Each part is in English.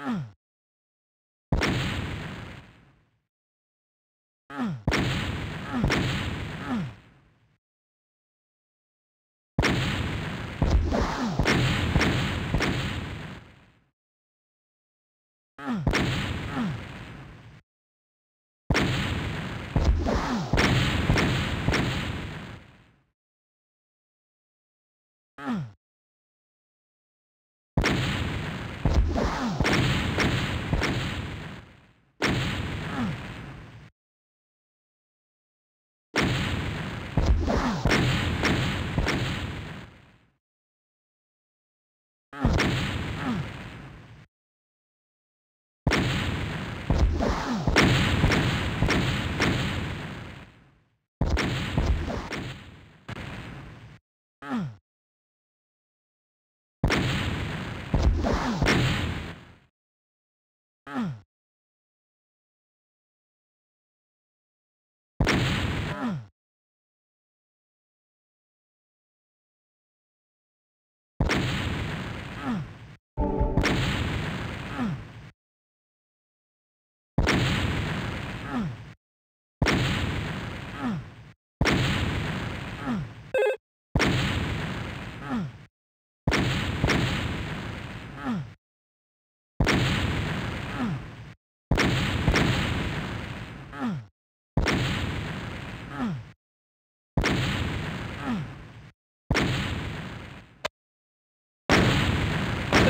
Ugh.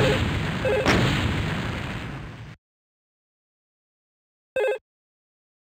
you